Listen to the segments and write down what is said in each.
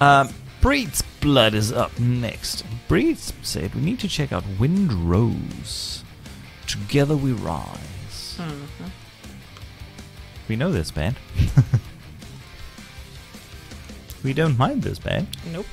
Um, Breed's Blood is up next. Breed's said we need to check out Wind Rose. Together we rise. Mm-hmm. We know this band. we don't mind this band. Nope.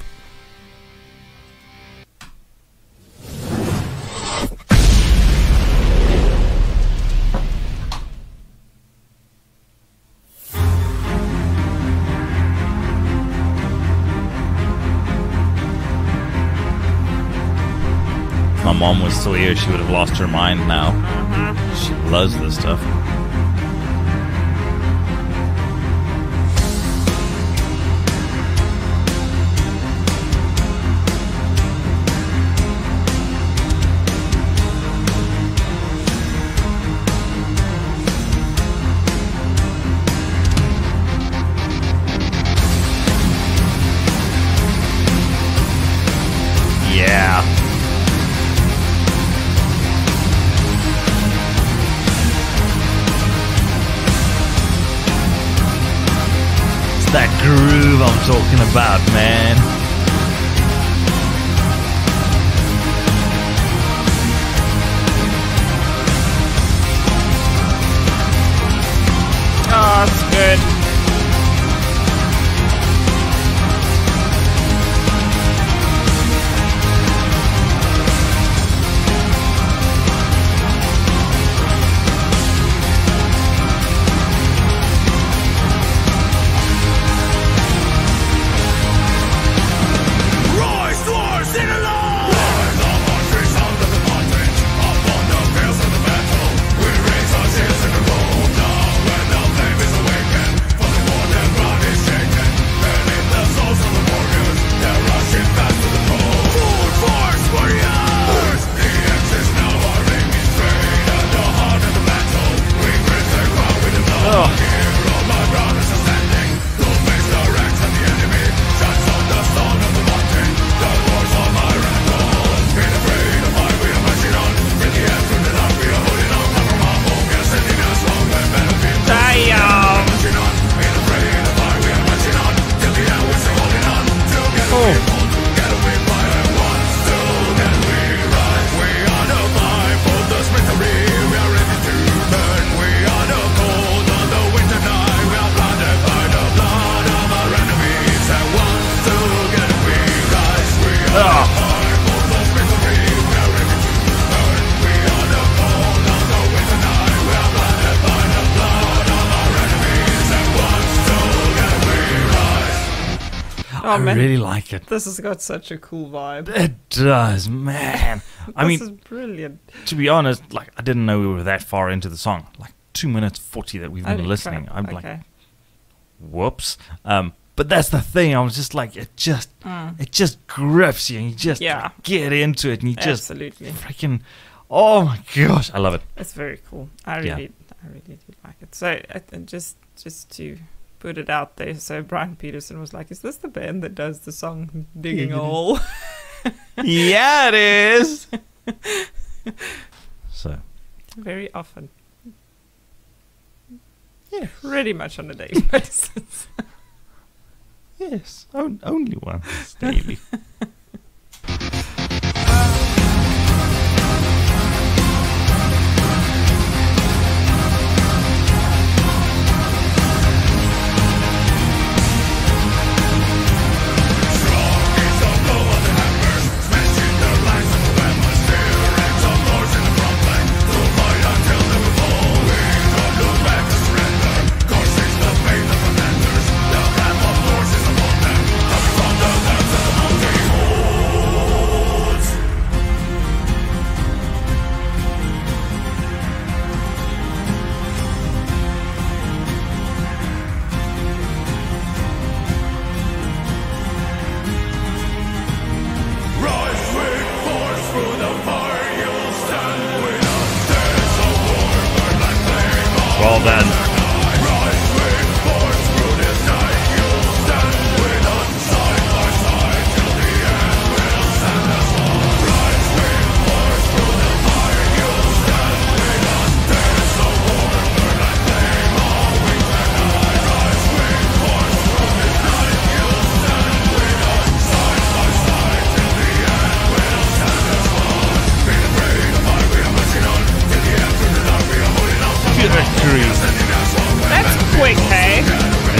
My mom was still here, she would have lost her mind now. She loves this stuff. That groove I'm talking about, man. Oh I man, really like it. this has got such a cool vibe. It does, man. I this mean, is brilliant. to be honest, like I didn't know we were that far into the song. Like two minutes forty that we've been Oh, listening. crap. I'm okay. like, whoops. Um, but that's the thing. I was just like, it just, it just grips you, and you just Mm. Yeah. like, get into it, and you just Absolutely, freaking, oh my gosh, I love it. it's very cool. I Yeah. really, I really do like it. So, uh, just, just to put it out there, so Brian Peterson was like, "Is this the band that does the song Digging a Hole?" yeah, it is. so, very often, yeah, pretty much on a daily basis. yes, on, only once daily.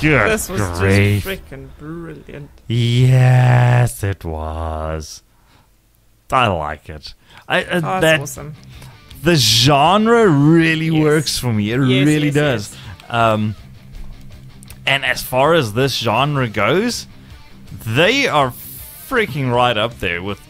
Good This was grief. just freaking brilliant. Yes, it was. I like it. I, uh, Oh, that's that awesome. the genre really Yes. works for me. It Yes, really yes, does. Um, and as far as this genre goes, they are freaking right up there with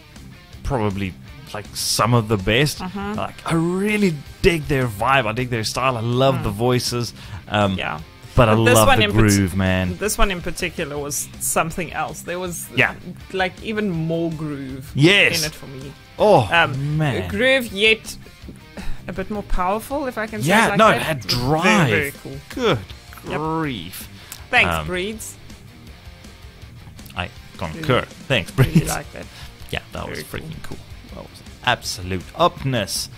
probably like some of the best. Uh-huh. Like I really dig their vibe. I dig their style. I love the voices. Um, Hmm. Yeah. But I But love one the groove, man. This one in particular was something else. There was Yeah. like even more groove Yes. in it for me. Oh Um, man. groove yet a bit more powerful, if I can say Yeah, like no, that. it had Very, drive. Very, cool. Good Yep. grief. Thanks, Um, Breeds. I concur. Thanks, Really Breeds. like that. Yeah, that was Very freaking cool. That was absolute upness.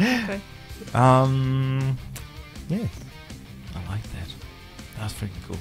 Okay. Um, yeah, I like that. That's freaking cool.